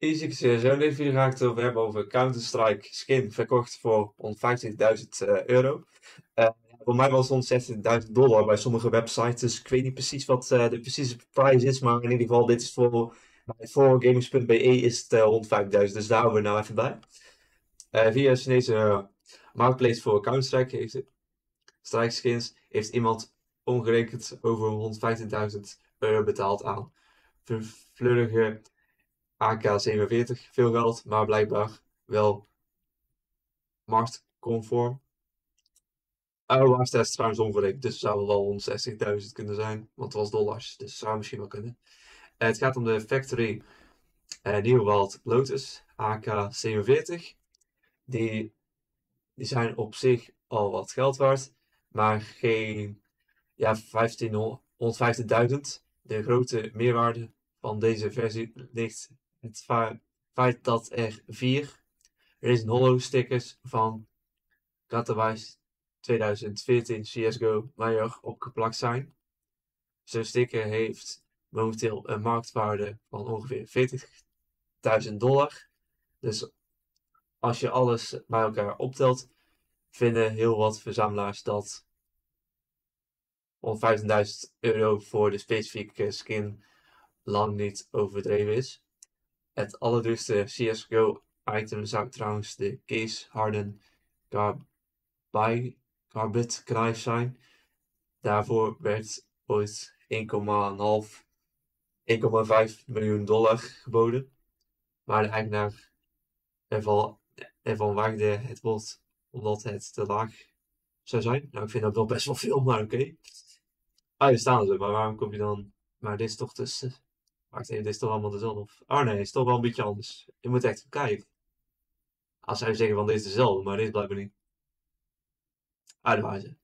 Easy ga ik het over hebben over Counter-Strike skin verkocht voor 150.000 uh, euro. Uh, voor mij was het 160.000 dollar bij sommige websites, dus ik weet niet precies wat uh, de precieze prijs is, maar in ieder geval dit is voor, voor gamers.be is het 105.000, dus daar houden we nou even bij. via Chinese marketplace voor Counter-Strike Strike skins heeft iemand ongerekend over 150.000 euro betaald aan vervleurige AK-47 veel geld, maar blijkbaar wel marktconform. was is trouwens ongerekend, dus het zou wel 160.000 kunnen zijn, want het was dollars, dus zou misschien wel kunnen. het gaat om de Factory uh, Nieuwwald Lotus AK-47. Die, die zijn op zich al wat geld waard, maar geen ja, 15.000. De grote meerwaarde van deze versie ligt het feit dat er vier Racing Hollow stickers van Katowice 2014 CSGO Major opgeplakt zijn. Zo'n sticker heeft momenteel een marktwaarde van ongeveer 40.000 dollar. Dus als je alles bij elkaar optelt, vinden heel wat verzamelaars dat 150.000 euro voor de specifieke skin lang niet overdreven is. Het allerduurste CSGO item zou trouwens de Case Harden Carbide Knife zijn. Daarvoor werd ooit 1,5 1,5 miljoen dollar geboden. Maar de eigenaar ervan, ervan waagde het bod omdat het te laag zou zijn. Nou, ik vind dat wel best wel veel, maar oké. Okay. Ah, je staan ze, maar waarom kom je dan... Maar dit is toch tussen Wacht even, dit is toch allemaal dezelfde? Of... Oh nee, het is toch wel een beetje anders. Je moet echt kijken. Als zij zeggen van dit is dezelfde, maar dit is blijkbaar niet. Uitwijzen.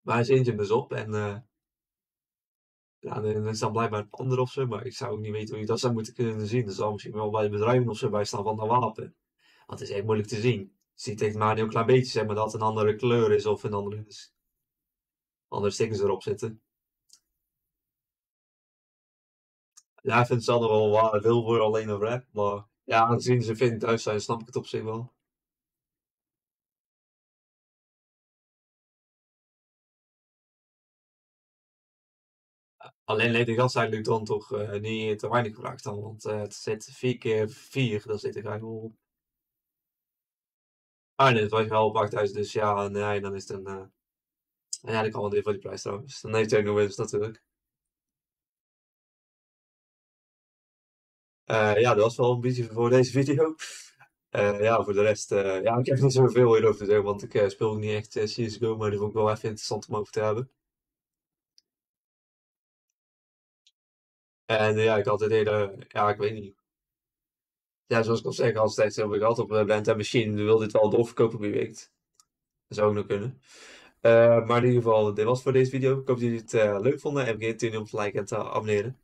Maar hij zint hem dus op en uh, ja, dan is dan blijkbaar een ander of zo, maar ik zou ook niet weten hoe je dat zou moeten kunnen zien. Er zal misschien wel bij bedrijven of zo bij staan van een wapen. Want het is echt moeilijk te zien. Je ziet echt maar een heel klein beetje, zeg maar, dat een andere kleur is of een andere, andere stickers erop zitten. Ja, ik vind zelf wel waar veel voor alleen over rap. Maar ja, aangezien ze vind thuis zijn, snap ik het op zich wel. Alleen Lady Gas eigenlijk dan toch uh, niet te weinig gevraagd dan. Want uh, het zit 4 keer 4, daar zit ik eigenlijk wel op. Ah nee, het was wel op 8000, dus ja, nee, dan is het een... Dat kan wel weer voor die prijs trouwens. Dan heeft hij ook nog winst natuurlijk. Ja, dat was wel een beetje voor deze video. Uh, ja, voor de rest, uh, ja, ik heb niet zoveel hierover te zeggen, want ik speel ook niet echt CSGO, maar die vond ik wel even interessant om over te hebben. En ja, ik had het hele, ja, ik weet niet. Ja, zoals ik al zeg, als het echt heel geld op en misschien wil dit wel doorverkopen wie weet. Dat zou ook nog kunnen. maar in ieder geval, dit was voor deze video. Ik hoop dat jullie het leuk vonden en vergeet niet om te liken en te abonneren.